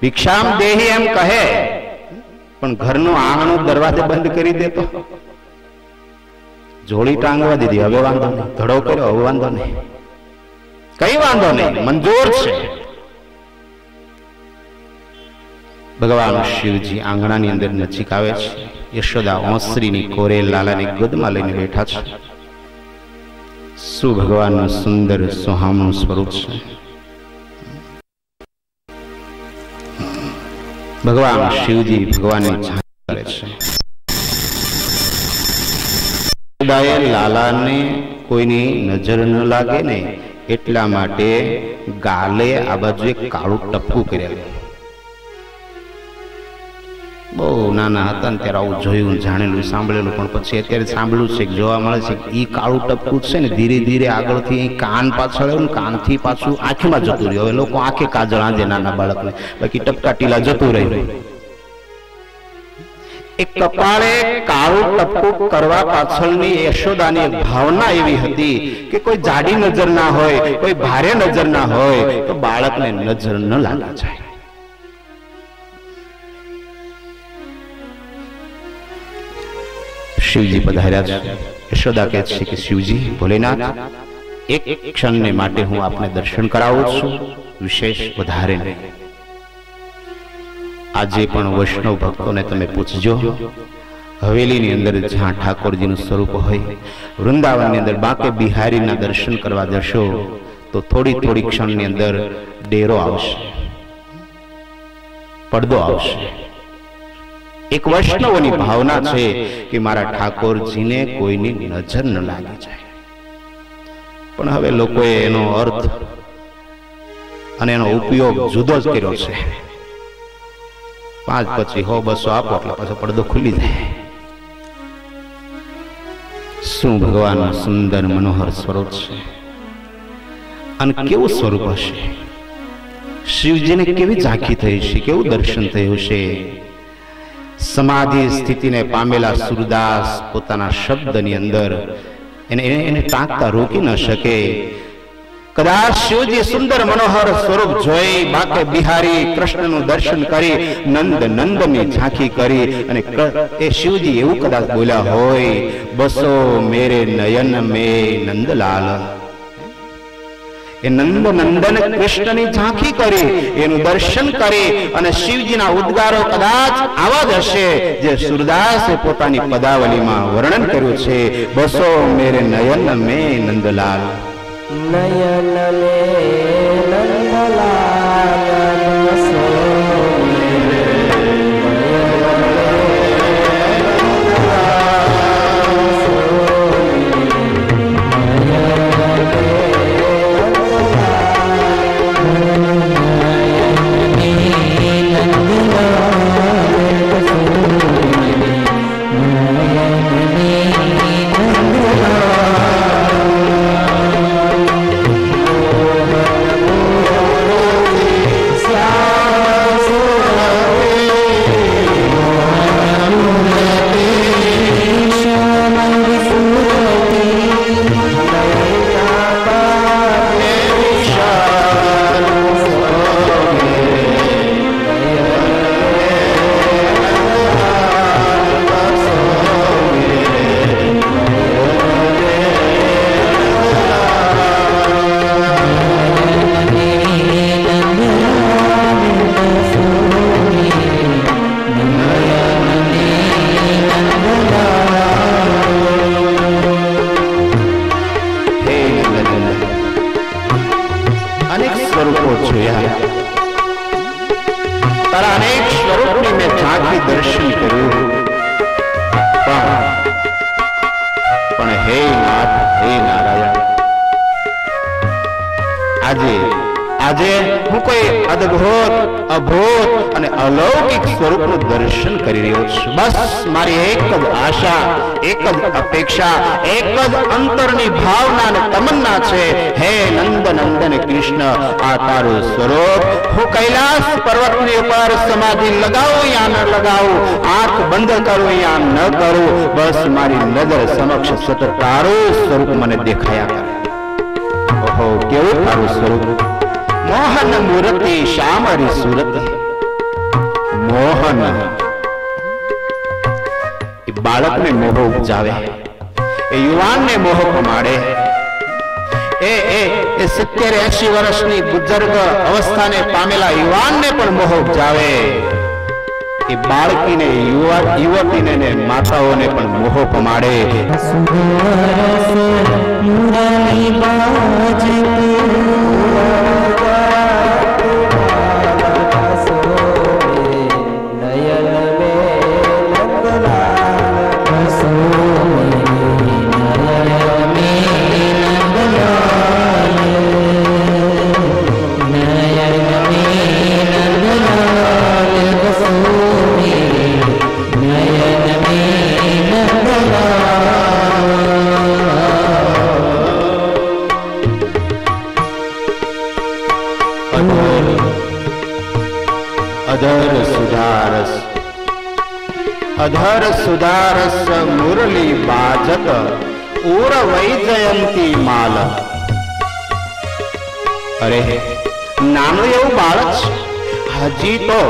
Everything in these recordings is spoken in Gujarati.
ભિક્ષામ દેહી એમ કહે. પણ ઘરનું આંગણું દરવાજે બંધ કરી દેતો. જોડી ટાંગવા દીધી. હવે વાંધો નહીં. ધડો કર્યો. હવે વાંધો નહીં. કઈ વાંધો નહીં. મંજૂર છે. ભગવાન શિવજી આંગણાની અંદર નજીક આવે છે. યશોદા ઓસરીની કોરે લાલાની ગોદમાં લઈને બેઠા છે. શું ભગવાનનું સુંદર સુહામણું સ્વરૂપ છે? ભગવાન શિવજી ભગવાનની કરે છે. લાલાને કોઈની નજર ન લાગે ને એટલા માટે ગાલે આ બાજુ એક કાળું ટપકું કરેલું બહુ નાના હતા ને ત્યારે આવું જોયું જાણેલું, સાંભળેલું. પણ પછી અત્યારે સાંભળ્યું છે જોવા મળે છે એ કાળું ટપકું છે ને ધીરે ધીરે આગળથી કાન પાછળ આવ્યું ને કાનથી પાછું આંખમાં જતું રહ્યું. હવે લોકો આંખે કાજળ આંજે નાના બાળકને. બાકી ટપકા ટીલા જતું રહ્યું. એક કપાળે કાળું ટપકું કરવા પાછળની યશોદાની ભાવના એવી હતી કે કોઈ જાડી નજર ના હોય, કોઈ ભારે નજર ના હોય, તો બાળકને નજર ન લાગી જાય. શિવજી પધાર્યા છે. યશોદા કહે છે કે શિવજી, ભોલેનાથ, એક ક્ષણને માટે હું આપને દર્શન કરાવું છું, વિશેષ વધારે આજે પણ વૈષ્ણવ ભક્તોને તમે પૂછજો. હવેલીની અંદર જ્યાં ઠાકોરજીનું સ્વરૂપ હોય, વૃંદાવનની અંદર બાકે બિહારીના દર્શન કરવા જશો, તો થોડી થોડી ક્ષણની અંદર ડેરો આવશે. પડદો આવશે. એક વૈષ્ણવોની ભાવના છે કે મારા ઠાકોરજીને કોઈની નજર ન લાગી જાય. પણ હવે લોકોએ એનો અર્થ અને એનો ઉપયોગ જુદો જ કર્યો છે. પાંચ પછી હો, બસો આપો, એટલે પાછો પડદો ખુલી જાય. શું ભગવાનનું સુંદર મનોહર સ્વરૂપ છે? અને કેવું સ્વરૂપ હશે? શિવજીને કેવી ઝાંખી થઈ છે કેવું દર્શન થયું છે સમાધિ સ્થિતિને પામેલા સુરદાસ પોતાના શબ્દની અંદર એને એને ટાંકતા રોકી ન શકે. કદાચ શિવજી સુંદર મનોહર સ્વરૂપ જોઈ બાકે બિહારી કૃષ્ણનું દર્શન કરી નંદ નંદની ઝાંખી કરી અને એ શિવજી એવું કદાચ બોલ્યા હોય, બસો મેરે નયન મે નંદલાલ. એ નંદ નંદન કૃષ્ણની ઝાંખી કરી, એનું દર્શન કરી અને શિવજીના ઉદ્ગારો કદાચ આવા જ હશે જે સુરદાસે પોતાની પદાવલીમાં વર્ણન કર્યું છે. બસો મેરે નયન મે નંદલાલ. નયન મે આજે હું કોઈ અદભુત, અભૂત અને અલૌકિક સ્વરૂપનું દર્શન કરી રહ્યો છું. બસ મારી એક જ આશા, એક જ અપેક્ષા, એક જ અંતરની ભાવના અને તમન્ના છે. હે નંદ નંદન કૃષ્ણ, આ તારું સ્વરૂપ હું કૈલાસ પર્વતની ઉપર સમાધિ લગાવું યા ન લગાવું? આંખ બંધ કરું યા ન કરું? બસ મારી નજર સમક્ષ સતત તારું સ્વરૂપ મને દેખાયા કરે. ઓહો, કેવું તારું સ્વરૂપ? મોહન મૂર્તિ શ્યામરી સુરત મોહન એ બાળકને મોહ ઉપજાવે એ યુવાનને મોહ કમાડે એ એ એ સિત્તેર એસી વર્ષની બુજર્ગ અવસ્થાને પામેલા યુવાનને પણ મોહ ઉપજાવે એ બાળકીને યુવા યુવતીને ને માતાઓને પણ મોહ પમાડે મુરલી મુરલી બાજત ઉર વૈજયંતી માલ અરે નાનું એવું બાળક હજી તો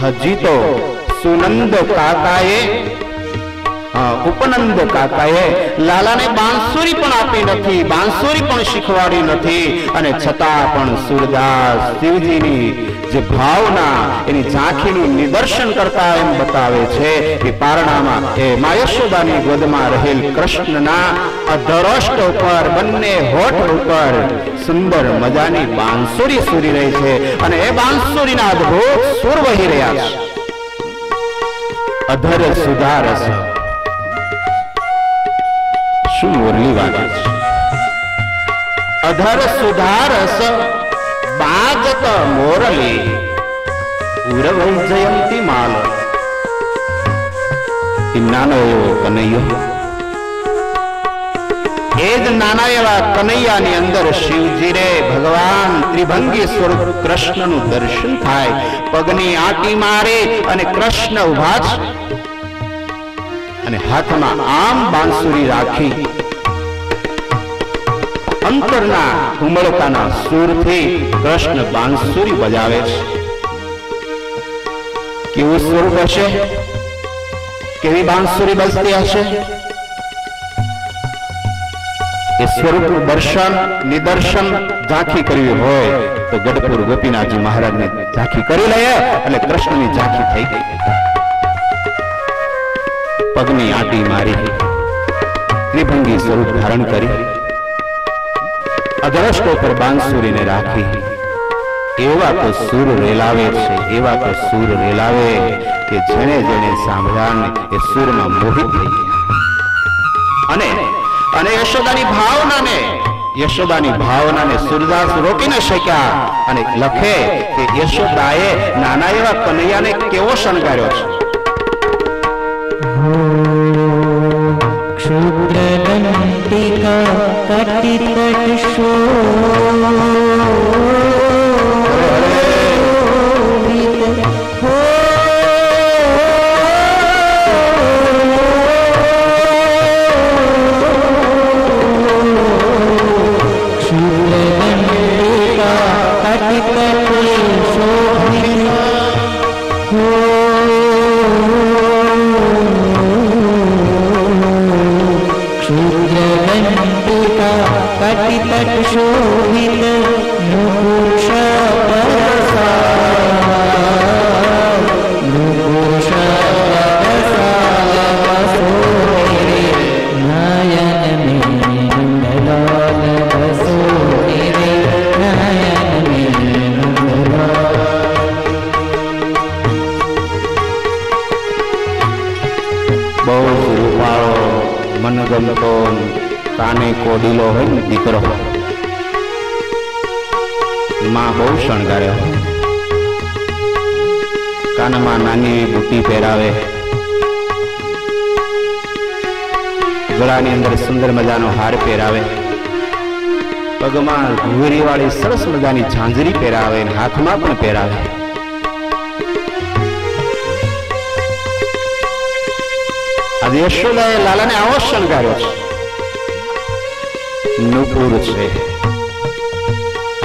હજી તો સુનંદ કાકાએ ઉપનંદ કાકાએ લાલાને બાંસુરી પણ આપી નથી બાંસુરી પણ શીખવાડી નથી અને છતાં પણ સુરદાસ શિવજીની જે ભાવના એની ઝાંખીનું નિદર્શન કરતા એમ બતાવે છે કે પારણામાં એ મા યશોદાની ગોદમાં રહેલ કૃષ્ણના અધરષ્ટ ઉપર, બંને હોઠ ઉપર સુંદર મજાની બાંસુરી સુરી રહી છે અને એ બાંસુરીના અદ્ભુત સુર વહી રહ્યા છે. અધર સુધારસ શું મુરલી વાત અધર સુધારસ ઉરવૈ જયંતી માલ એ નાનો એવો કનૈયો એ જ નાના એવા કનૈયાની અંદર શિવજીને ભગવાન ત્રિભંગી સ્વરૂપ કૃષ્ણનું દર્શન થાય પગની આંટી મારે અને કૃષ્ણ ઊભા અને હાથમાં આમ બાંસુરી રાખી અંતરના ઉમળકાના સુરથી કૃષ્ણ બાંસુરી બજાવે છે. કેવું સ્વરૂપ હશે? કેવી બાંસુરી બજતી હશે? એ સ્વરૂપનું દર્શન, નિદર્શન ઝાંખી કરવી હોય તો ગઢપુર ગોપીનાથજી મહારાજને ઝાંખી કરી લઈએ અને કૃષ્ણની ઝાંખી થઈ ગઈ. પગની આંટી મારી, ત્રિભંગી સ્વરૂપ ધારણ કરી. અદ્રષ્ટો પર બાંસુરીને રાખી. એવા તો સુર રેલાવે છે, એવા તો સુર રેલાવે કે જેને જેને સાંભળ્યાને એ સુરમાં મોહિત થઈ અને અને યશોદાની ભાવનાને યશોદાની ભાવનાને સુરદાસ રોકી ન શક્યા અને લખે કે યશોદાએ નાના એવા કનૈયાને કેવો શણગાર્યો છે? ક્ષુદ્ર પગમાં ઘૂંઘરી વાળી સરસ મજાની ઝાંઝરી પહેરાવે હાથમાં પણ પહેરાવે. આજે યશોદાએ લાલાને આવો શણગાર્યો છે. નુપુર છે.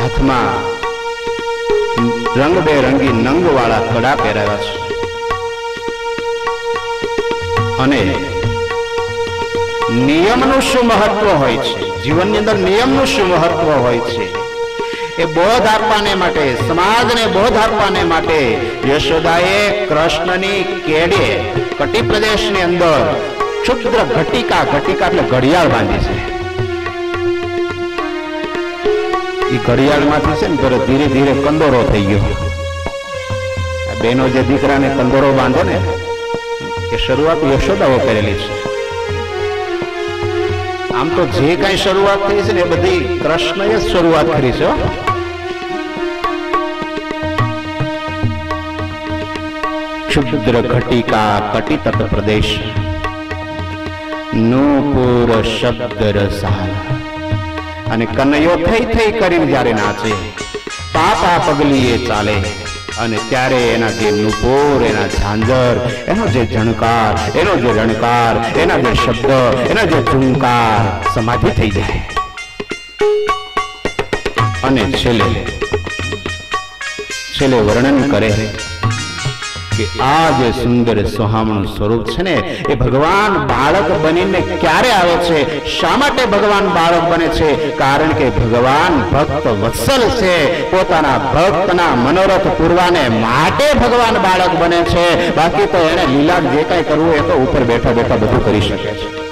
હાથમાં રંગબેરંગી નંગ વાળા કડા પહેરાવ્યા છે. અને નિયમનું શું મહત્વ હોય છે? જીવનની અંદર નિયમનું શું મહત્વ હોય છે? એ બોધ આપવાને માટે, સમાજને બોધ આપવાને માટે યશોદાએ કૃષ્ણની કેડે કટી પ્રદેશની અંદર ક્ષુદ્ર ઘટિકા ઘટિકા એટલે ઘડિયાળ બાંધી છે. એ ઘડિયાળમાંથી છે ને ત્યારે ધીરે ધીરે કંદોરો થઈ ગયો. બેનો જે દીકરાને કંદોરો બાંધે ને, એ શરૂઆત યશોદાઓ કરેલી છે. આમ તો જે કઈ શરૂઆત થઈ છે ને એ બધી કૃષ્ણએ જ શરૂઆત કરી છે ક્ષુદ્ર ઘટિકા કટી તટ પ્રદેશ. નૂપુર શબ્દ રસાલ અને કનૈયો થઈ થઈ કરીને જ્યારે નાચે, પાપા પગલીએ ચાલે. અને ત્યારે એના જે નુપુર, એના ઝાંઝર, એનો જે જણકાર, એનો જે રણકાર, એના જે શબ્દ, એના જે ઝુંકાર સમાધિ થઈ જાય. અને છેલ્લે છેલ્લે વર્ણન કરે. કે આ જે સુંદર સોહામણું સ્વરૂપ છે ને, એ ભગવાન બાળક બનીને ક્યારે આવે છે? શા માટે ભગવાન બાળક બને છે? કારણ કે ભગવાન ભક્ત વત્સલ છે. પોતાના ભક્તના મનોરથ પૂરવાને માટે ભગવાન બાળક બને છે. બાકી તો એને લીલા જે કાંઈ કરવું એ તો ઉપર બેઠા બેઠા બધું કરી શકે છે.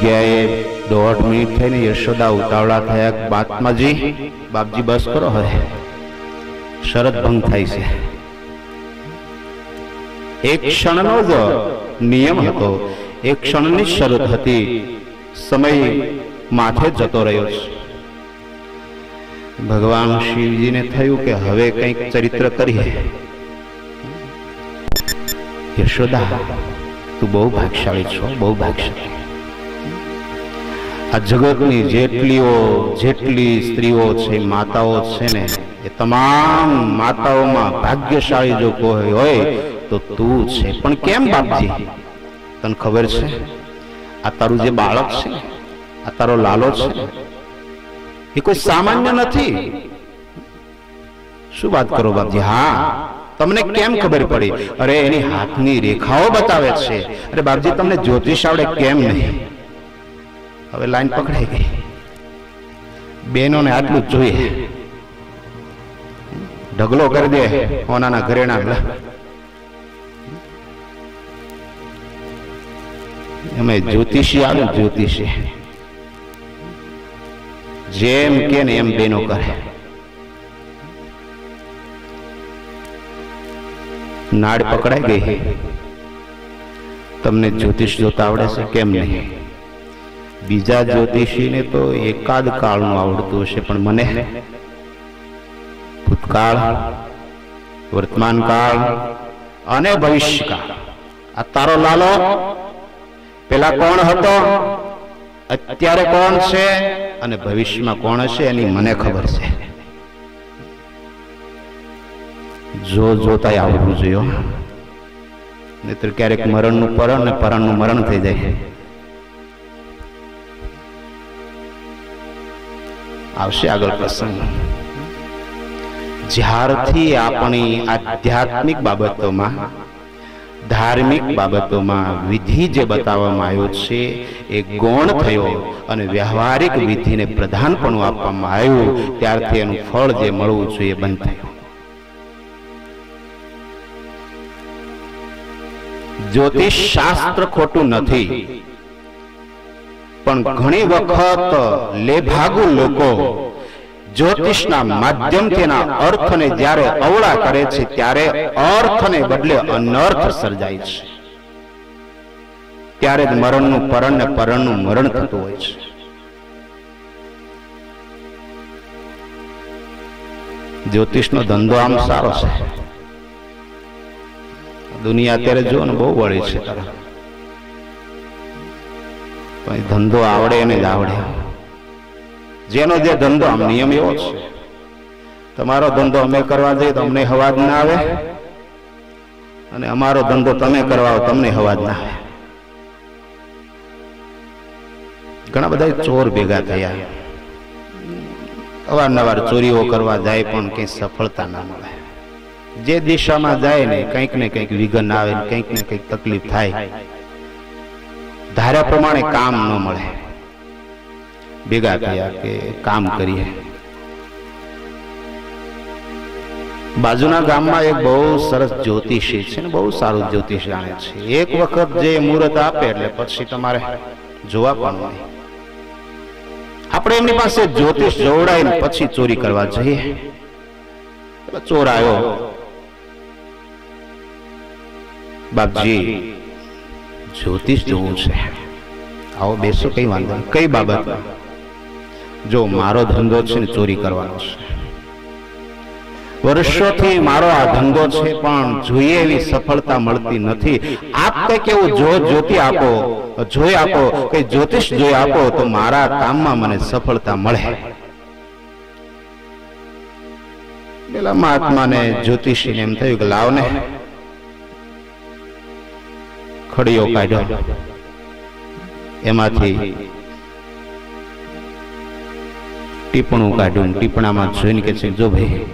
જગ્યાએ દોઢ મિનિટ થઈને યશોદા ઉતાવળા થયા. બાતમાજી, બાપજી, બસ કરો હવે. શરત ભંગ થાય છે. એક ક્ષણનો જ નિયમ હતો. એક ક્ષણની શરત હતી. સમય માથે જતો રહ્યો છે. ભગવાન શિવજીને થયું કે હવે કંઈક ચરિત્ર કરીએ. યશોદા, તું બહુ ભાગશાળી છો, બહુ ભાગશાળી. આ જગતની જેટલીઓ, જેટલી સ્ત્રીઓ છે, માતાઓ છે ને, એ તમામ માતાઓમાં ભાગ્યશાળી જો કોઈ હોય, તો તું છે. પણ કેમ બાપજી? તને ખબર છે? આ તારું જે બાળક છે, આ તારો લાલો છે, એ કોઈ સામાન્ય નથી. શું વાત કરો બાપજી? હા, તમને કેમ ખબર પડી? અરે, એની હાથની રેખાઓ બતાવે છે. અરે બાપજી, તમને જ્યોતિષ આવડે કેમ નહીં? હવે લાઈન પકડાઈ ગઈ. બહેનોને આટલું જ જોઈએ. ઢગલો કરી દે ઓનાના ઘરેણા અમે જ્યોતિષી આવ્યું જ્યોતિષી. જેમ કે ને એમ બેનો કરે. નાડ પકડાઈ ગઈ. તમને જ્યોતિષ જોતા આવડે છે? કેમ નહીં? બીજા જ્યોતિષીને તો એકાદ કાળનું આવડતું હશે, પણ મને ભૂતકાળ વર્તમાન કાળ અને ભવિષ્યકાળ. આ તારો લાલો? પેલા કોણ હતો? અત્યારે કોણ છે? અને ભવિષ્યમાં કોણ હશે એની મને ખબર છે. જો જોતા આવડવું હો. નહીતર ક્યારેક મરણનું પરણ ને પરણનું મરણ થઈ જાય. આવશે આગળ પ્રસંગ. જ્યારથી આપણી આધ્યાત્મિક બાબતોમાં, ધાર્મિક બાબતોમાં વિધિ જે બતાવવામાં આવ્યો છે, એ ગૌણ થયો અને વ્યવહારિક વિધિને પ્રધાનપણું આપવામાં આવ્યું, ત્યારથી એનું ફળ જે મળવું જોઈએ બંધ થયું. જ્યોતિષ શાસ્ત્ર ખોટું નથી. પણ ઘણી વખત લેભાગુ લોકો જ્યોતિષના માધ્યમથી એના અર્થને જ્યારે અવળા કરે છે, ત્યારે અર્થને બદલે અનર્થ સર્જાય છે. ત્યારે જ મરણનું પરણ ને પરણનું મરણ થતું હોય છે. જ્યોતિષનો ધંધો આમ સારો છે. દુનિયા અત્યારે જો ને બહુ વળી છે તરફ પણ ધંધો આવડે એને જ આવડે. જેનો જે ધંધો, આમ નિયમ એવો છે. તમારો ધંધો અમે કરવા જઈએ તો અમને હવાજ ના આવે. અને અમારો ધંધો તમે કરવા આવો, તમને હવાજ ના આવે. ઘણા બધા ચોર ભેગા થયા. અવારનવાર ચોરીઓ કરવા જાય પણ કઈ સફળતા ના મળે. જે દિશામાં જાય ને, કંઈક ને કંઈક વિઘન આવે કંઈક ને કંઈક તકલીફ થાય. ધાર્યા પ્રમાણે કામ ન મળે. ભેગા થયા કે કામ કરીએ. બાજુના ગામમાં એક બહુ સરસ જ્યોતિષી છે ને બહુ સારું જ્યોતિષ જાણે છે. એક વખત જે મુહૂર્ત આપે એટલે પછી તમારે જોવા પણ નહીં આપણે એમની પાસે જ્યોતિષ જોવડાવીને પછી ચોરી કરવા જઈએ. ચોરાયો ચોર આવ્યો. બાપજી જ્યોતિષ જોવું છે. આવો બેસો, કઈ વાંધો કઈ બાબત? જો મારો ધંધો છે ને ચોરી કરવાનો છે. વર્ષોથી મારો આ ધંધો છે, પણ જોઈએ એવી સફળતા મળતી નથી. આપ કંઈક એવું જો જ્યોતિ આપો, જોઈ આપો કે જ્યોતિષ જોઈ આપો, તો મારા કામમાં મને સફળતા મળે. પેલા મહાત્માને, જ્યોતિષીને એમ થયું કે લાવ ને ખડીયો કાઢ્યો એમાંથી ટીપણું કાઢ્યું ટીપણામાં જોઈને કે છે જો ભાઈ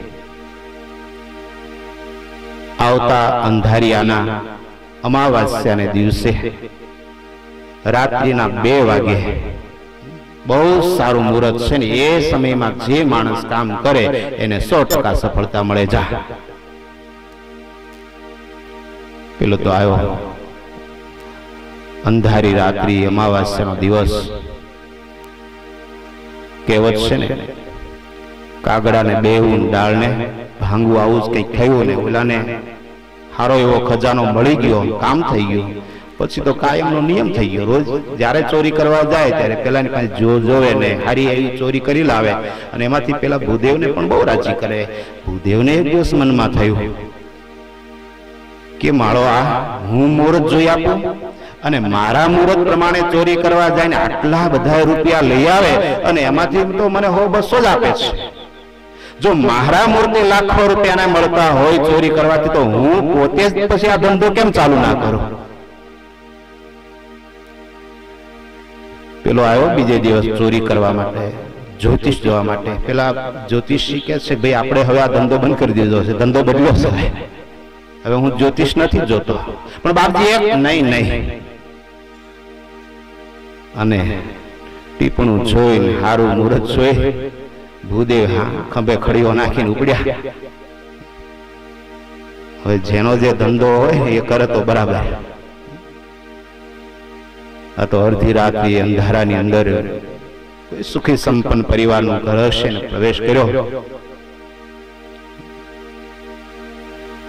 આવતા અંધારિયાના અમાવાસ્યાને દિવસે રાત્રિના બે વાગે બહુ સારું મુહૂર્ત છે ને એ સમયમાં જે માણસ કામ કરે એને સો ટકા સફળતા મળે. જા. પેલો તો આવ્યો. અંધારી રાત્રિ અમાવાસ્યાનો દિવસ કહેવત છે ને, કાગડાને બેવું ડાળને ભાંગવું, આવું જ કંઈક થયું ને ઓલાને સારો એવો ખજાનો મળી ગયો કામ થઈ ગયું. પછી તો કાયમનો નિયમ થઈ ગયો. રોજ જ્યારે ચોરી કરવા જાય ત્યારે પેલાની પાસે જો જોવે ને હારી એવી ચોરી કરી લાવે અને એમાંથી પેલા ભૂદેવને પણ બહુ રાજી કરે. ભૂદેવને એક દિવસ મનમાં થયું કે મારો આ હું મુહૂર્ત જોઈ આપું? અને મારા મુહૂર્ત પ્રમાણે ચોરી કરવા જાય ને આટલા બધા રૂપિયા લઈ આવે અને એમાંથી તો મને હો બસો જ આપે છે. જો મારા મૂર્તિ લાખો રૂપિયાના મળતા હોય ચોરી કરવાથી તો હું પોતે જ પછી આ ધંધો કેમ ચાલુ ના કરું? પેલો આવ્યો બીજે દિવસ ચોરી કરવા માટે, જ્યોતિષ જોવા માટે. પેલા જ્યોતિષી કે છે, ભાઈ, આપણે હવે આ ધંધો બંધ કરી દીધો છે, ધંધો બદલ્યો છે. હવે હું જ્યોતિષ નથી જોતો. પણ બાપજી, એક નહીં નહીં. અને ટીપણું જોઈને સારું મુહૂર્ત જોઈ ભૂદેવ હા ખંભે ખડીઓ નાખીને ઉપડ્યા. હવે જેનો જે ધંધો હોય એ કરે તો બરાબર. આ તો અડધી રાત્રિ અંધારાની અંદર સુખી સંપન્ન પરિવારનું ઘર હશે ને પ્રવેશ કર્યો.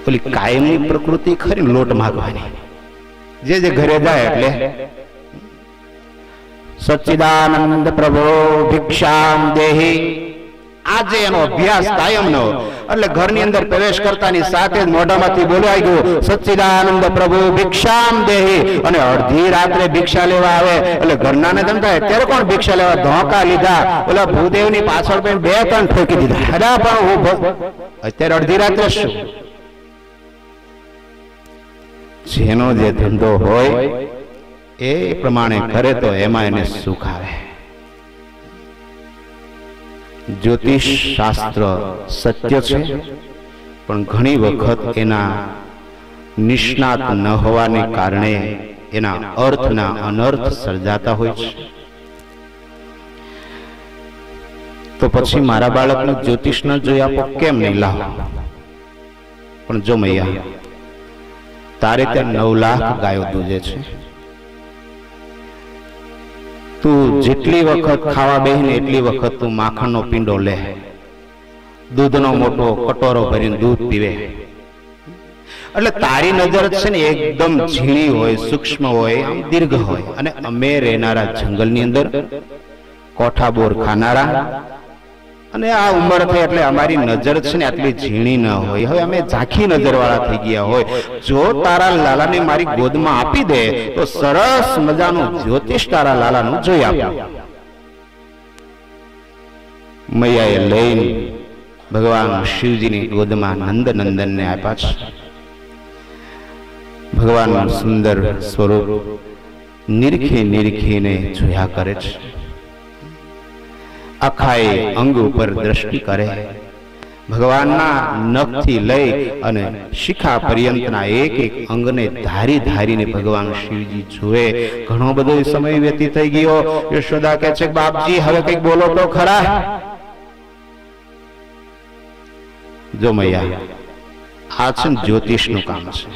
ઓલી કાયમી પ્રકૃતિ ખરી લોટ માગવાની. જે જે ઘરે જાય એટલે સચ્ચિદાનંદ પ્રભો ભિક્ષામ દેહી. આજે એનો અભ્યાસ કાયમનો. એટલે ઘરની અંદર પ્રવેશ કરતાની સાથે જ મોઢામાંથી બોલાઈ ગયું સચ્ચિદાનંદ પ્રભુ ભિક્ષામ દેહી. અને અડધી રાત્રે ભિક્ષા લેવા આવે. એટલે ઘરનાને તેમ થાય અત્યારે કોણ ભિક્ષા લેવા ધોકા લીધા. ઓલા ભૂદેવની પાછળ પણ બે ત્રણ ઠોકી દીધા. અરે, પણ હું અત્યારે અડધી રાત્રે શું? જેનો જે ધંધો હોય એ પ્રમાણે કરે તો એમાં એને સુખ આવે. જ્યોતિષ શાસ્ત્ર સત્ય છે, પણ ઘણી વખત એના નિષ્ણાત ન હોવાને કારણે એના અર્થના અનર્થ સર્જાતા હોય છે. તો પછી મારા બાળકને જ્યોતિષ ન જોઈ આપો કેમ નહીં લાવો? પણ જો મૈયા, તારે ત્યાં નવ લાખ ગાયો દૂજે છે. તું જેટલી વખત ખાવા બેહીને એટલી વખત તું માખણનો પીંડો લે. દૂધનો મોટો કટોરો ભરીને દૂધ પીવે. એટલે તારી નજર છે ને એકદમ ઝીણી હોય, સૂક્ષ્મ હોય દીર્ઘ હોય. અને અમે રહેનારા જંગલની અંદર કોઠાબોર ખાનારા અને આ ઉંમર થઈ એટલે અમારી નજર છે ને આટલી ઝીણી ન હોય. હવે અમે ઝાંખી નજરવાળા થઈ ગયા હોય. જો તારા લાલાને મારી ગોદમાં આપી દે, તો સરસ મજાનું જ્યોતિષ તારા લાલાનું જોઈ આપો. મૈયાએ લઈને ભગવાન શિવજીની ગોદમાં નંદ નંદનને આપ્યા છે. ભગવાનનું સુંદર સ્વરૂપ નિરખી નિરખીને જોયા કરે છે. આખાએ અંગ ઉપર દ્રષ્ટિ કરે. ભગવાનના નખથી લઈ અને શિખા પર્યંતના એક એક અંગને ધારી ધારીને ભગવાન શિવજી જુએ. ઘણો બધો સમય વ્યતીત થઈ ગયો. યશોદા કહે છે, બાપજી, હવે કંઈક બોલો તો ખરા. જો મૈયા, આ છે ને જ્યોતિષનું કામ છે.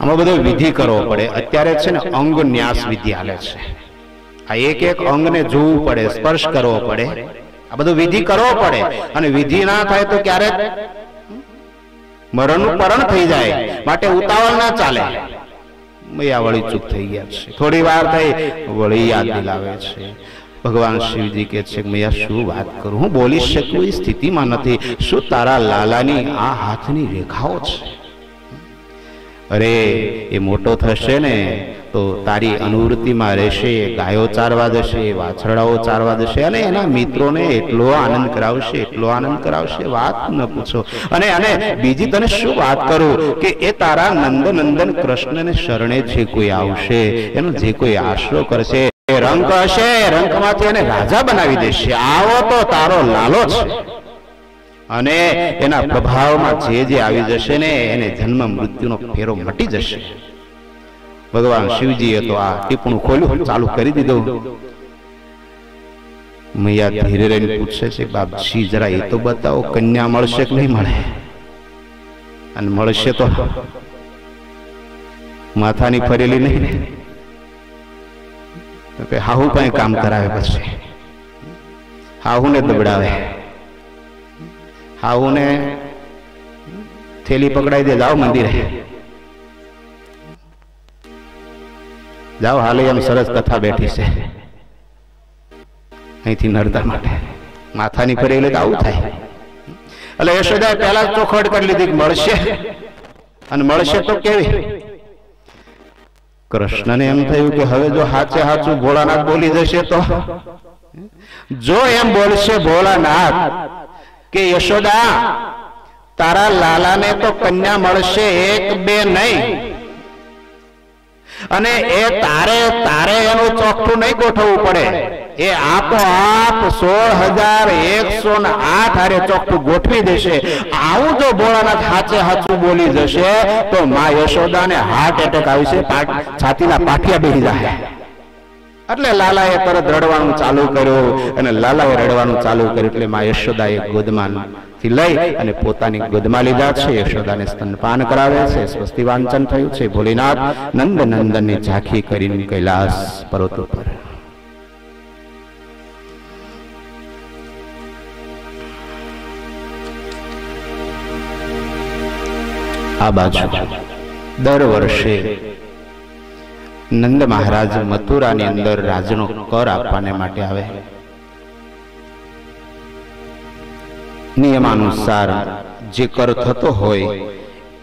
આમાં બધો વિધિ કરવો પડે. અત્યારે છે ને અંગ ન્યાસ હાલે છે. આ એક એક અંગને જોવું પડે સ્પર્શ કરવો પડે. આ બધું વિધિ કરવો પડે. અને વિધિ ના થાય તો ક્યારેક મરણનું પરણ થઈ જાય. માટે ઉતાવળ ના ચાલે. મૈયા વળી ચૂપ થઈ ગયા છે. થોડી વાર થઈ વળી યાદ દિલાવે છે. ભગવાન શિવજી કે છે મૈયા શું વાત કરું? હું બોલી શકું એ સ્થિતિમાં નથી. શું તારા લાલાની આ હાથની રેખાઓ છે. અરે એ મોટો થશે ને. તો તારી અનુવૃત્તિમાં રહેશે, ગાયો ચારવા જશે, વાછરડાઓ ચારવા જશે, અને એના મિત્રોને એટલો આનંદ કરાવશે, એટલો આનંદ કરાવશે, વાત ન પૂછો. અને અને બીજી તને શું વાત કરું કે એ તારા નંદનંદન કૃષ્ણને શરણે જે કોઈ આવશે, એનો જે કોઈ આશરો કરશે રંક હશે રંકમાંથી એને રાજા બનાવી દેશે. આવો તો તારો લાલો છે. અને એના પ્રભાવમાં જે જે આવી જશે ને, એને જન્મ મૃત્યુનો ફેરો મટી જશે. ભગવાન શિવજીએ તો આ ટીપણું ખોલ્યું, ચાલુ કરી દીધું. મૈયા ધીરે રહીને પૂછે છે, બાપજી, જરા એ તો બતાવો, કન્યા મળશે કે નહીં મળે? અને મળશે તો માથાની ફરેલી નહીં તો કે, હાહુ પાસે કામ કરાવે પછી. હાહુને દબડાવે હાહુને થેલી પકડાઈ દે, જાઓ મંદિરે. જાઓ, હાલે એમ સરસ કથા બેઠી છે. અહીંથી નડતા માટે માથાની ફરી એટલે આવું થાય. એટલે યશોદાએ પહેલા જ કરી લીધી મળશે. અને મળશે તો કેવી? કૃષ્ણને એમ થયું કે હવે જો હાચે હાચું ભોળાનાથ બોલી જશે તો? જો એમ બોલશે ભોળાનાથ કે યશોદા, તારા લાલાને તો કન્યા મળશે એક બે નહીં. અને એ તારે તારે એનું ચોખ્ઠું નહીં ગોઠવવું પડે. એ આપો આપ સોળ હજાર એકસો ને આઠ હારે ચોખ્ઠું ગોઠવી દેશે. આવું જો ભોળાનાથ હાચે હાચું બોલી જશે તો માં યશોદાને હાર્ટ એટેક આવશે છાતીના પાઠિયા બેસી જાય. એટલે લાલાએ તરત રડવાનું ચાલુ કર્યું અને લાલાએ રડવાનું ચાલુ કર્યું એટલે માં યશોદાએ ગોદમાં થી લઈ અને પોતાની ગોદમાં લીધા છે. યશોદાને સ્તનપાન કરાવે છે. સ્વસ્તિ વાંચન થયું છે. ભોલેનાથ નંદ નંદનની ઝાંખી કરીને કૈલાસ પર્વત ઉપર આ બાજુ દર વર્ષે નંદ મહારાજ મથુરાની અંદર રાજનો કર આપવાને માટે આવે. નિયમાનુસાર જે કર થતો હોય,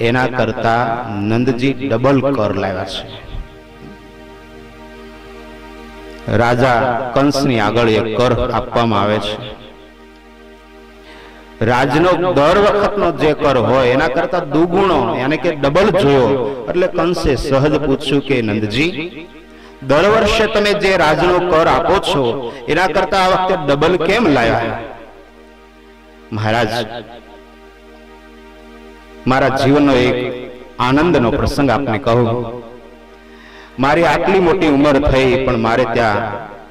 એના કરતા નંદજી ડબલ કર લાવ્યા છે. રાજા કંસની આગળ એક કર આપવામાં આવે છે. રાજનો દર વખતનો જે કર હોય, એના કરતા દુગુણો એને કે ડબલ જોયો. એટલે કંસે સહજ પૂછ્યું કે નંદજી, દર વર્ષે તમે જે રાજનો કર આપો છો, એના કરતા આ વખતે ડબલ કેમ લાવ્યા મહારાજ, મારા જીવનનો એક આનંદનો પ્રસંગ આપને કહું. મારી આટલી મોટી ઉંમર થઈ, પણ મારે ત્યાં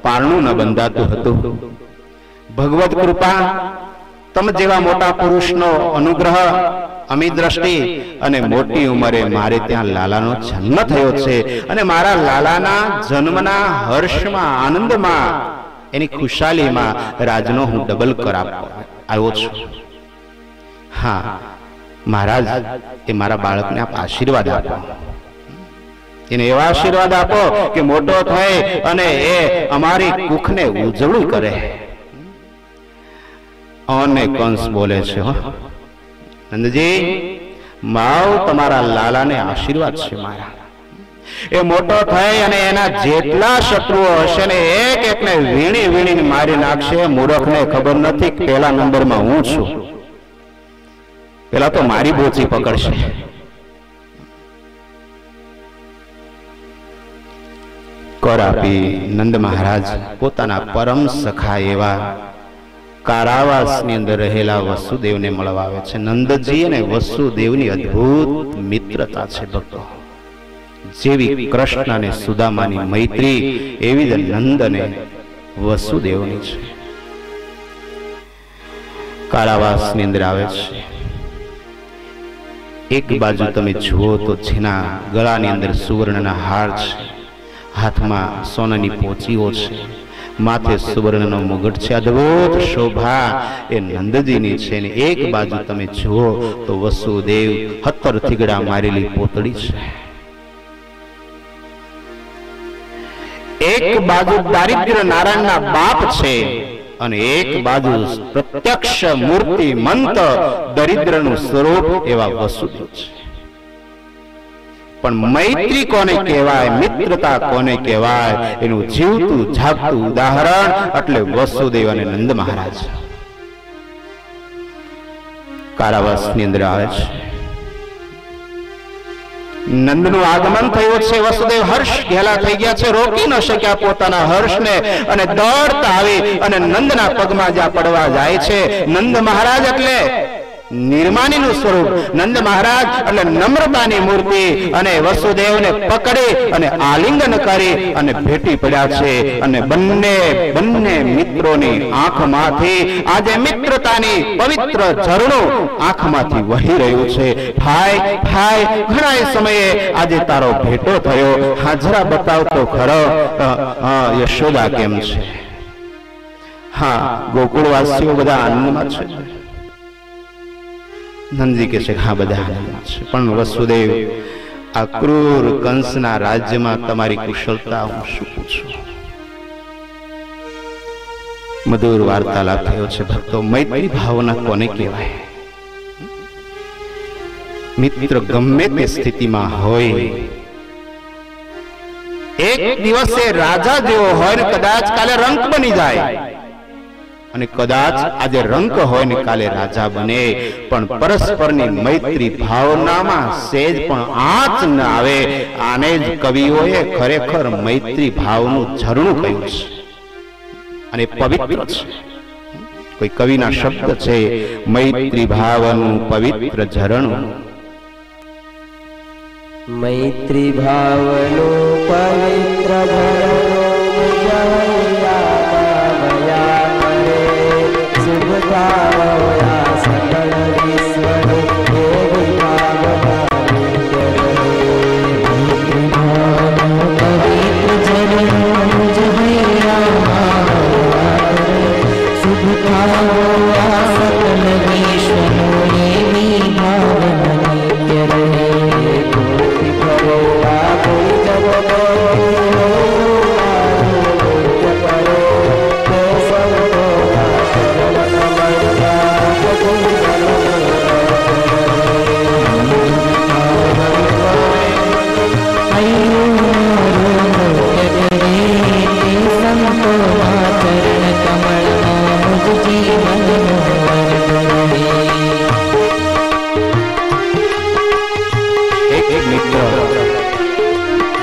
પારણું ન બંધાતું હતું. ભગવત કૃપા, તમે જેવા મોટા પુરુષનો અનુગ્રહ અમી દ્રષ્ટિ અને મોટી ઉંમરે મારે ત્યાં લાલાનો જન્મ થયો છે અને મારા લાલાના જન્મના હર્ષમાં, આનંદમાં, એની ખુશાલીમાં રાજનો હું ડબલ કરાપ આવ્યો છું હા. મહારાજ એ મારા બાળકને આપ આશીર્વાદ આપો. એને એવા આશીર્વાદ આપો કે મોટો થાય અને એ અમારી કુખને ઉજળું કરે. અને કંસ બોલે છે નંદજી માવ તમારા લાલાને આશીર્વાદ છે મારા. એ મોટો થઈ અને એના જેટલા શત્રુઓ હશે ને એક એકને વીણી વીણીને મારી નાખશે, મૂર્ખને ખબર નથી પહેલા નંબરમાં હું છું. પેલા તો મારી બોચી પકડશે. કર આપી નંદ મહારાજ પોતાના પરમ સખા એવા કારાવાસની અંદર રહેલા વસુદેવને મળવા આવે છે. નંદજી અને વસુદેવની અદ્ભુત મિત્રતા છે ભક્તો. જેવી કૃષ્ણ અને સુદામાની મૈત્રી એવી જ નંદ અને વસુદેવની છે. કારાવાસની અંદર આવે છે. એક બાજુ તમે જુઓ તો જેના ગળાની અંદર સુવર્ણના હાર છે. હાથમાં સોનાની પોચીઓ છે. માથે સુવર્ણનો મુગટ છે. અદ્ભુત શોભા એ નંદજીની છે. ને એક બાજુ તમે જુઓ તો વસુદેવ હતર થીગડા મારેલી પોતળી છે. એક બાજુ દારિદ્ર નારાયણના બાપ છે અને એક બાજુ પ્રત્યક્ષ મૂર્તિ મંત દરિદ્રનું સ્વરૂપ એવા વસુદેવ છે. પણ મૈત્રી કોને કહેવાય મિત્રતા કોને કહેવાય એનું જીવતું જાગતું ઉદાહરણ એટલે વસુદેવ અને નંદ મહારાજ. કારાવાસની અંદર આવે છે. નંદનું આગમન થયું છે. વસુદેવ હર્ષ ઘેલા થઈ ગયા છે. રોકી ન શક્યા પોતાના હર્ષને અને દોડતા આવી અને નંદના પગમાં જ્યાં પડવા જાય છે. નંદ મહારાજ એટલે નિર્માનીનું સ્વરૂપ. નંદ મહારાજ એટલે નમ્રતાની મૂર્તિ અને વસુદેવને પકડી અને આલિંગન કરી અને ભેટી પડ્યા છે. અને બંને બંને મિત્રોની આંખમાંથી આજે મિત્રતાની પવિત્ર ઝરણું આંખમાંથી વહી રહ્યું છે. ભાઈ ભાઈ ઘણા સમયે આજે તારો ભેટો થયો. હાજરા બતાવતો ખરો. યશોદા કેમ છે? હા ગોકુળવાસીઓ બધા આનંદમાં છે. નંદજી કે છે હા બધા છે. પણ વસુદેવ, આ ક્રૂર કંસના રાજ્યમાં તમારી કુશળતા હું શું પૂછું? મધુર વાર્તાલાપ થયો છે, ભક્તો, મૈત્રી ભાવના કોને કહેવાય? મિત્ર ગમે તે સ્થિતિમાં હોય, એક દિવસે રાજા જેવો હોય કદાચ કાલે રંક બની જાય. અને કદાચ આજે રંક હોય ને કાલે રાજા બને, પણ પરસ્પરની મૈત્રી ભાવનામાં સેજ પણ આંચ ન આવે. આને જ કવિઓએ ખરેખર મૈત્રી ભાવનું ઝરણું કહ્યું છે. અને પવિત્ર છે. કોઈ કવિના શબ્દ છે, મૈત્રી ભાવનું પવિત્ર ઝરણું મૈત્રી ભાવનું પવિત્ર ભયા કરે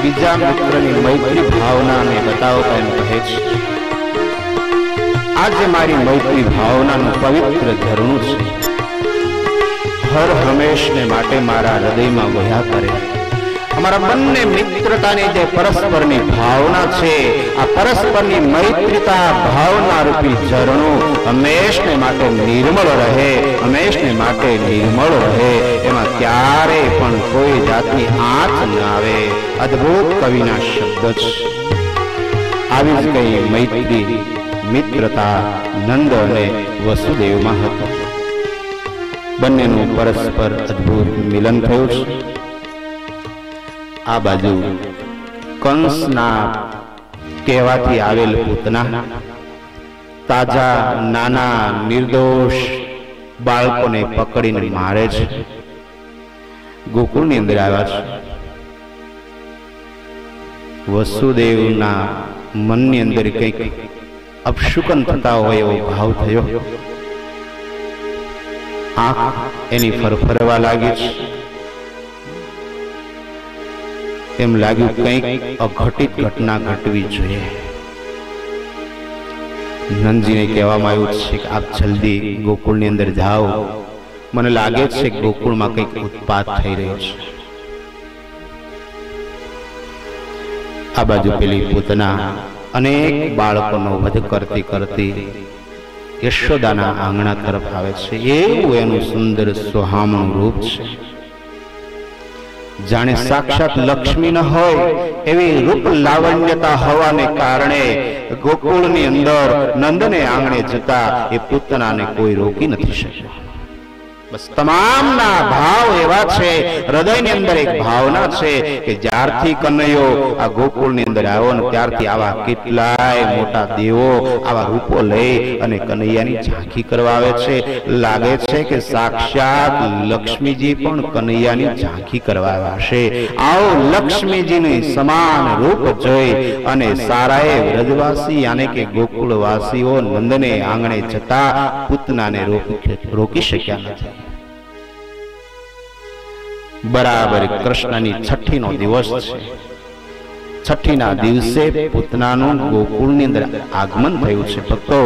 બીજા મિત્રની મૈત્રી ભાવનાને બતાવતા એમ કહે છે. આજે મારી મૈત્રી ભાવનાનું પવિત્ર ઝરણું છે. હર હંમેશને માટે મારા હૃદયમાં વહ્યા કરે. અમારા બંને મિત્રતાની જે પરસ્પરની ભાવના છે, આ પરસ્પરની મૈત્રીતા ભાવના રૂપી ઝરણું હંમેશને માટે નિર્મળ રહે, હંમેશને માટે નિર્મળ રહે. એમાં ક્યારે પણ કોઈ જાતની આંચ ન આવે. અદ્ભુત કવિના શબ્દ છે. આવી જ કઈ મૈત્રી, મિત્રતા, નંદ અને વસુદેવમાં હતી બંનેનું પરસ્પર અદ્ભુત મિલન થયું છે. આ બાજુ કંસના કહેવાથી આવેલ પૂતના. તાજા નાના નિર્દોષ બાળકોને પકડીને મારે છે. ગોકુળની અંદર આવ્યા છે. વસુદેવના મનની અંદર કંઈક અપશુકન થતા હોય એવો ભાવ થયો. આંખ એની ફરફરવા લાગી છે. એમ લાગ્યું કંઈક અઘટિત ઘટના ઘટવી જોઈએ. નંદજીને કહેવામાં આવ્યું છે કે આપ જલ્દી ગોકુળની અંદર જાઓ. મને લાગે છે કે ગોકુળમાં કંઈક ઉત્પાત થઈ રહ્યો છે. આ બાજુ પેલી પૂતના અનેક બાળકોનો વધ કરતી કરતી યશોદાના આંગણા તરફ આવે છે. એવું એનું સુંદર સુહામણું રૂપ છે. જાણે સાક્ષાત લક્ષ્મી ન હોય એવી રૂપ લાવણ્યતા હોવાને કારણે ગોકુળની અંદર નંદને આંગણે જતા એ પૂતનાને કોઈ રોકી નથી શક્યો બસ તમામના ભાવ એવા છે, હૃદયની અંદર એક ભાવના છે કે જ્યારથી કનૈયો આ ગોકુળની અંદર આવ્યો ને ત્યારથી આવા કેટલાય મોટા દેવો આવા રૂપો લઈ અને કનૈયાની ઝાંખી કરવા આવે છે. લાગે છે કે સાક્ષાત લક્ષ્મીજી પણ કનૈયાની ઝાંખી કરવા આવ્યા છે આવો લક્ષ્મીજીની સમાન રૂપ જોઈ અને સારાએ વ્રજવાસી યાને કે ગોકુળવાસીઓ નંદને આંગણે જતા પૂતનાને રોકી શક્યા નથી. બરાબર, કૃષ્ણની છઠ્ઠીનો દિવસ છે. છઠ્ઠીના દિવસે પૂતનાનું ગોકુળની અંદર આગમન થયું છે. ભક્તો,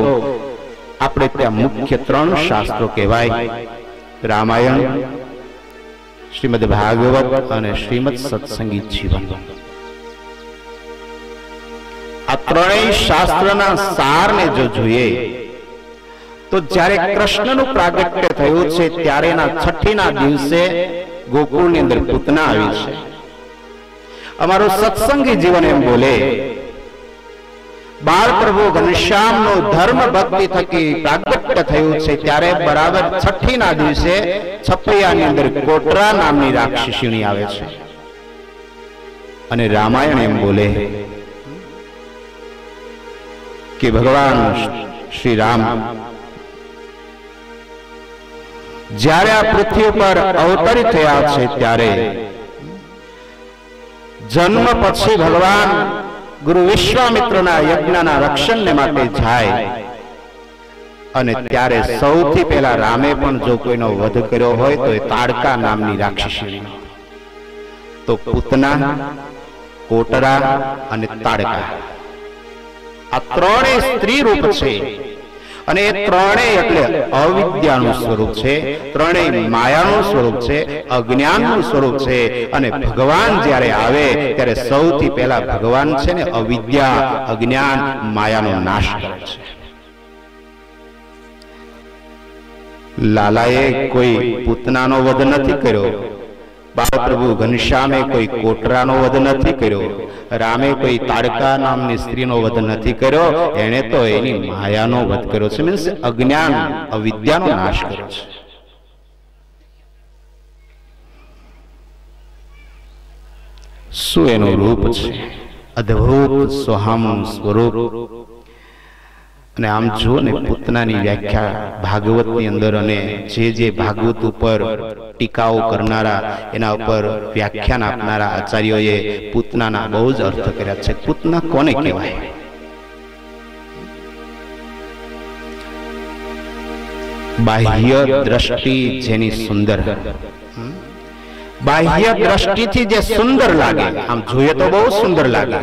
આપણે ત્યાં મુખ્ય ત્રણ શાસ્ત્રો કહેવાય. રામાયણ, શ્રીમદ ભાગવત અને શ્રીમદ સત્સંગી જીવન. આ ત્રણેય શાસ્ત્રના સારને જો જોઈએ, તો જ્યારે કૃષ્ણનું પ્રાગટ્ય થયું છે, ત્યારે એના છઠ્ઠીના દિવસે ગોકુળની અંદર પૂતના આવી છે. અમારું સત્સંગી જીવન એમ બોલે, બાળ પ્રભુ ઘનશ્યામનો ધર્મ ભક્તિ થકી પ્રાગટ્ય થયું છે, ત્યારે બરાબર છઠ્ઠીના દિવસે છપૈયાની અંદર કોટરા નામની રાક્ષસીણી આવે છે. અને રામાયણ એમ બોલે કે ભગવાન શ્રી રામ જ્યારે આ પૃથ્વી પર અવતરિત થયા છે ત્યારે જન્મ પછી ભગવાન ગુરુ વિશ્વામિત્રના યજ્ઞના રક્ષણને માટે જાય. અને ત્યારે સૌથી પહેલા રામે પણ જો કોઈનો વધ કર્યો હોય તો એ તાડકા નામની રાક્ષસી તો પૂતના, કોટરા અને તાડકા. આ ત્રણેય સ્ત્રી રૂપ છે. અને એ ત્રણેય એટલે અવિદ્યાનું સ્વરૂપ છે ત્રણેય માયાનું સ્વરૂપ છે અજ્ઞાનનું સ્વરૂપ છે અને ભગવાન જ્યારે આવે ત્યારે સૌથી પહેલા ભગવાન છે ને અવિદ્યા અજ્ઞાન માયાનો નાશ કરે છે. લાલાએ કોઈ પૂતનાનો વધ નથી કર્યો. બાળપ્રભુ ઘનશ્યામે કોઈ કોટરાનો વધ નથી કર્યો. રામે કોઈ તાડકા નામની સ્ત્રીનો વધ નથી કર્યો એણે તો એની માયાનો વધ કર્યો છે મીન્સ અજ્ઞાન અવિદ્યાનો નાશ કર્યો છે. શું એનું રૂપ છે? અદ્ભુત સોહામણું સ્વરૂપ. અને આમ જો ને પૂતનાની વ્યાખ્યા ભાગવતની અંદર અને જે જે ભાગવત ઉપર ટીકાઓ કરનારા એના ઉપર વ્યાખ્યાન આપનારા આચાર્યોએ પૂતનાના બહુ જ અર્થ કર્યા છે. પૂતના કોને કહેવાય? બાહ્ય દ્રષ્ટિ જેની સુંદર. બાહ્ય દ્રષ્ટિથી જે સુંદર લાગે આમ જોઈએ તો બહુ સુંદર લાગે.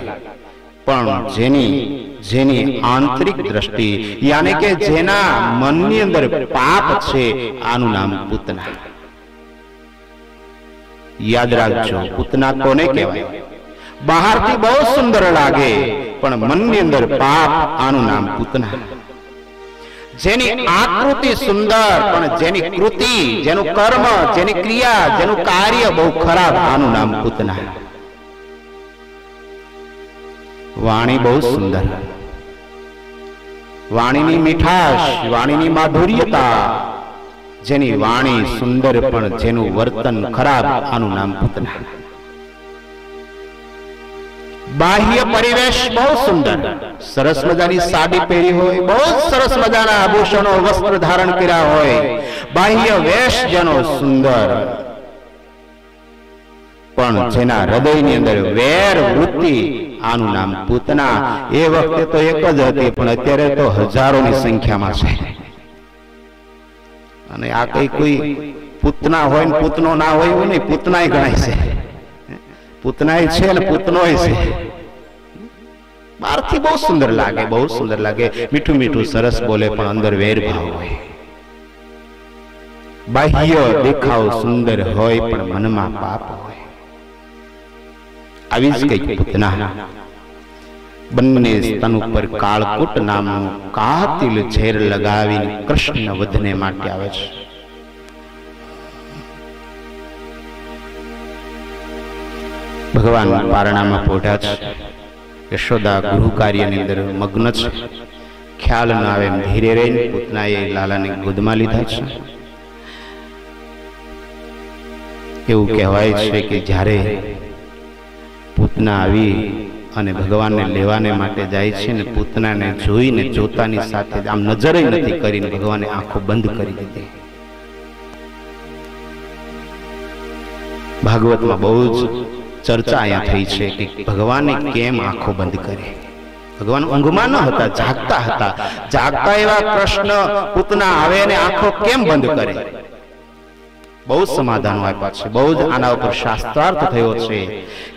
પણ જેની જેની આંતરિક દ્રષ્ટિ, યાને કે જેના મનની અંદર પાપ છે, આનું નામ પૂતના. યાદ રાખજો, પૂતના કોને કહેવાય? બહારથી બહુ સુંદર લાગે, પણ મનની અંદર પાપ, આનું નામ પૂતના. જેની આકૃતિ સુંદર, પણ જેની કૃતિ, જેનું કર્મ, જેની ક્રિયા, જેનું કાર્ય બહુ ખરાબ, આનું નામ પૂતના. વાણી બહુ સુંદર. વાણીની મીઠાશ, વાણીની માધુર્યતા, જેની વાણી સુંદર પણ જેનું વર્તન ખરાબ, આનું નામ પૂતના બાહ્ય પરિવેશ બહુ સુંદર. સરસ મજાની સાડી પહેરી હોય, બહુ સરસ મજાના આભૂષણો, વસ્ત્ર ધારણ કર્યા હોય. બાહ્ય વેશ જેનો સુંદર. પણ જેના હૃદયની અંદર વેર વૃત્તિ આનું નામ પૂતના. એ વખતે તો એક જ હતી, પણ અત્યારે તો હજારોની સંખ્યામાં છે. અને આ કઈ કોઈ પૂતના હોય ને પૂતનો ના હોય એવું નહીં, પૂતનાય ગણાય છે. પૂતનાય છે ને પૂતનોય છે. બહારથી બહુ સુંદર લાગે, બહુ સુંદર લાગે. મીઠું મીઠું સરસ બોલે, પણ અંદર વેરભાવ હોય. બાહ્ય દેખાવ સુંદર હોય, પણ મનમાં પાપ હોય. આવી જ પૂતના બંને સ્તન ઉપર કાળકૂટ નામનું કાતિલ ઝેર લગાવીને કૃષ્ણ વધને માટે આવે છે ભગવાન પારણામાં પોઢા છે યશોદા ગૃહ કાર્યની અંદર મગ્ન છે। ખ્યાલ ન આવે ધીરે રહીને પૂતનાએ લાલાને ગોદમાં લીધા છે। એવું કહેવાય છે કે જ્યારે પૂતના આવી અને ભગવાનને લેવાને માટે જાય છે ને પૂતનાને જોઈને જોતાની સાથે આમ નજરે નથી કરીને ભગવાને આંખો બંધ કરી દીધી. ભાગવતમાં બહુ જ ચર્ચા અહીંયા થઈ છે કે ભગવાને કેમ આંખો બંધ કરી? ભગવાન ઊંઘમાં ન હતા, જાગતા હતા. જાગતા એવા કૃષ્ણ પૂતના આવે અને આંખો કેમ બંધ કરે? બહુ જ સમાધાનો આપ્યા છે. બહુ જ આના ઉપર શાસ્ત્રાર્થ થયો છે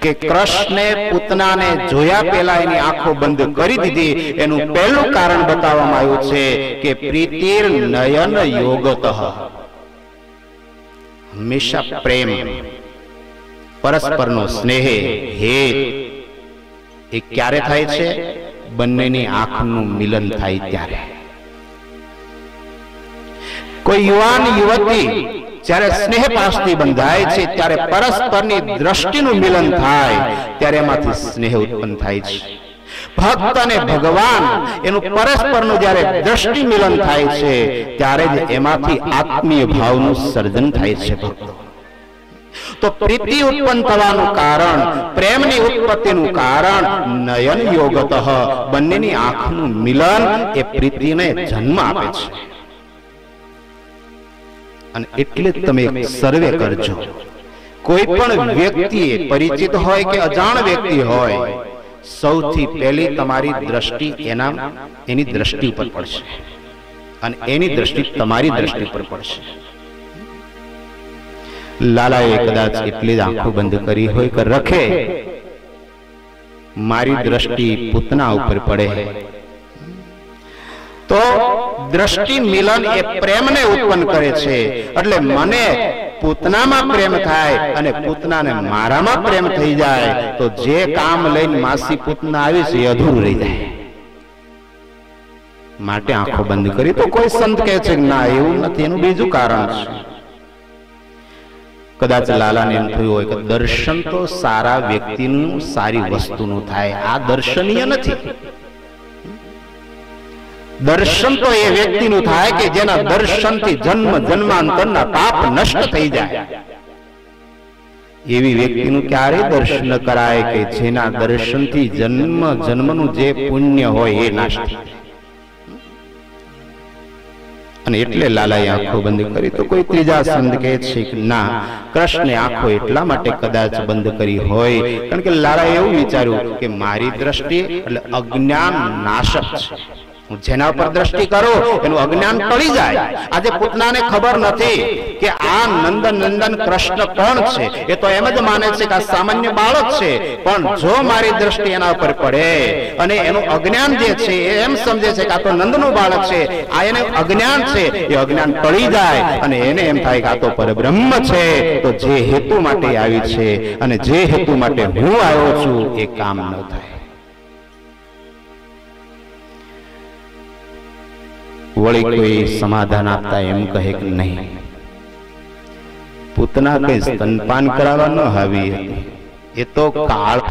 કે કૃષ્ણે પૂતનાને જોયા પહેલા એની આંખો બંધ કરી દીધી. એનું પહેલું કારણ બતાવવામાં આવ્યું છે કે પ્રીતિર નયન યોગત. હંમેશા પ્રેમ, પરસ્પરનો સ્નેહ, હેત, એ ક્યારે થાય છે? બંનેની આંખનું મિલન થાય ત્યારે. કોઈ યુવાન, યુવતી જ્યારે સ્નેહ પાસથી બંધાય છે ત્યારે પરસ્પરની દ્રષ્ટિનું મિલન થાય ત્યારે એમાંથી સ્નેહ ઉત્પન્ન થાય છે. ભક્ત અને ભગવાન એનું પરસ્પરનું જ્યારે દ્રષ્ટિ મિલન થાય છે ત્યારે જ એમાંથી આત્મીય ભાવનું સર્જન થાય છે ભક્તો. તો પ્રીતિ ઉત્પન્ન થવાનું કારણ પ્રેમની ઉત્પત્તિનું કારણ નયન યોગત બંનેની આંખનું મિલન એ પ્રીતિને જન્મ આપે છે. અને એટલે તમે સર્વે કરજો. કોઈ પણ વ્યક્તિ પરિચિત હોય કે અજાણ વ્યક્તિ હોય સૌથી પહેલી તમારી દ્રષ્ટિ એના એની દ્રષ્ટિ ઉપર પડશે. અને એની દ્રષ્ટિ તમારી દ્રષ્ટિ પર પડશે. લાલાએ કદાચ એટલી જ આંખો બંધ કરી હોય કે રખે. મારી દ્રષ્ટિ પૂતના ઉપર પડે. તો દ્રષ્ટિ મિલન એ પ્રેમને ઉત્પન્ન કરે છે. એટલે મને પૂતનામાં પ્રેમ થાય અને પૂતનાને મારામાં પ્રેમ થઈ જાય, તો જે કામ લઈને માસી પૂતના આવી છે એ અધૂરું રહી જાય. માટે આંખો બંધ કરી તો કોઈ સંત કહે છે ના, એવું નથી, એનું બીજું કારણ છે. કદાચ લાલાને એમ થયું હોય કે દર્શન તો સારા વ્યક્તિનું, સારી વસ્તુનું થાય, આ દર્શનીય નથી. દર્શન તો એ વ્યક્તિનું થાય કે જેના દર્શનથી જન્મ જન્માંતરના પાપ નષ્ટ થઈ જાય. એવી વ્યક્તિનું ક્યારે દર્શન કરાય કે જેના દર્શનથી જન્મ જન્મનું જે પુણ્ય હોય એ નાશ અને એટલે લાલાએ આંખો બંધ કરી તો કોઈ ત્રીજા સંત કહે છે ના, કૃષ્ણે આંખો એટલા માટે કદાચ બંધ કરી હોય, કારણ કે લાલાએ એવું વિચાર્યું કે મારી દ્રષ્ટિ એટલે અજ્ઞાન નાશક છે. જેના ઉપર દ્રષ્ટિ કરો, એનું અજ્ઞાન ટળી જાય. આજે પૂતનાને ખબર નથી કે આ નંદન નંદન કૃષ્ણ કોણ છે. એ તો એમ જ માને છે કે આ સામાન્ય બાળક છે. પણ જો મારી દ્રષ્ટિ એના ઉપર પડે અને એનું અજ્ઞાન જે છે, એ એમ સમજે છે કે આ તો નંદનું બાળક છે. આ એને અજ્ઞાન છે. એ અજ્ઞાન ટળી જાય અને એને એમ થાય કે આ તો પરબ્રહ્મ છે. તો જે હેતુ માટે આવી છે અને જે હેતુ માટે હું આવ્યો છું, એ કામ ન થાય. વળી કોઈ સમાધાન આપતા એમ કહે કે નહીં. પૂતના કઈ સ્તનપાન કરાવવા ન આવી હતી. એ તો કાળ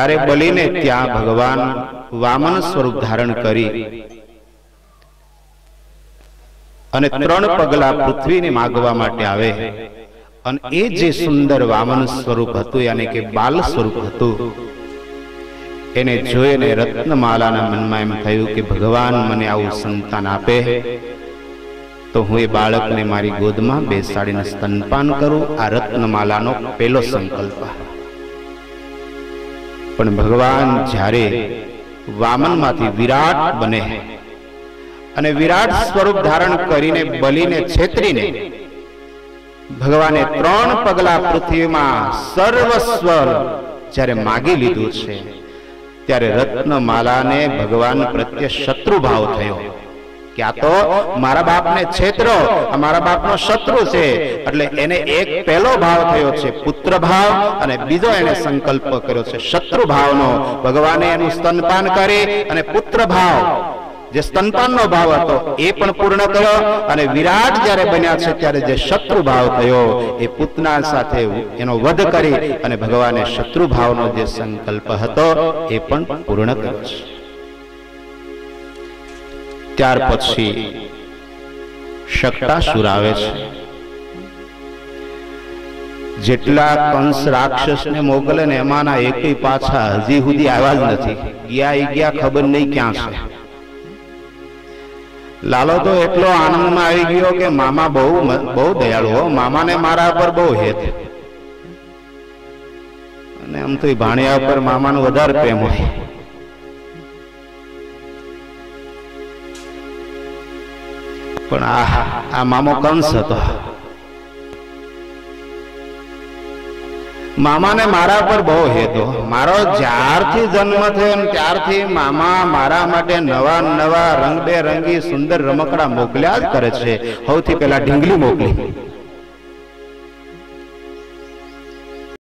જ્યારે બલીને ત્યાં ભગવાન વામન સ્વરૂપ ધારણ કરી. અને ત્રણ પગલા પૃથ્વીને માગવા માટે આવે. અને એ જે સુંદર વામન સ્વરૂપ હતું યાને કે બાલ સ્વરૂપ હતું. એને જોઈને રત્નમાલાના મનમાં એમ થયું કે ભગવાન મને આવું સંતાન આપે. તો હું એ બાળકને મારી ગોદમાં બેસાડીને સ્તનપાન કરું. આ રત્નમાલાનો પહેલો સંકલ્પ. પણ ભગવાન જ્યારે વામનમાંથી વિરાટ બને અને વિરાટ સ્વરૂપ ધારણ કરીને બલીને છેતરીને ભગવાને ત્રણ પગલા પૃથ્વીમાં સર્વસ્વ જ્યારે માગી લીધું છે, ત્યારે રત્નમાલાને ભગવાન પ્રત્યે શત્રુભાવ થયો. કે તો મારા બાપને છેતરો મારા બાપનો શત્રુ છે. એટલે એને એક પહેલો ભાવ થયો છે પુત્ર ભાવ અને બીજો એને સંકલ્પ કર્યો છે શત્રુ ભાવનો. ભગવાને એનું સ્તનપાન કરી અને પુત્ર ભાવ, જે સ્તનપાનનો ભાવ હતો, એ પણ પૂર્ણ કર્યો અને વિરાટ જ્યારે બન્યા છે ત્યારે જે શત્રુ ભાવ થયો, એ પુતના સાથે એનો વધ કરી અને ભગવાને શત્રુ ભાવનો જે સંકલ્પ હતો, એ પણ પૂર્ણ કર્યો છે. ત્યાર પછી શક્તાસુર આવે છે. જેટલા કંસ રાક્ષસને મોકલે ને એમાંના એકય પાછા હજી સુધી આવ્યા જ નથી. ગયા એ ગયા ખબર નહીં ક્યાં છે. લાલો તો એટલો આનંદમાં આવી ગયો કે મામા બહુ બહુ દયાળુ હો. મામાને મારા પર બહુ હેત. અને આમ તો ભાણિયા પર મામાનો વધારે પ્રેમ હોય. પણ આ આ મામો કંસ હતો. મામાને મારા પર બહુ હેતો મારો જ્યારથી જન્મ થયો ત્યારથી મામા મારા માટે નવા નવા રંગબેરંગી સુંદર રમકડા મોકલ્યા જ કરે છે. સૌથી પહેલા ઢીંગલી મોકલી.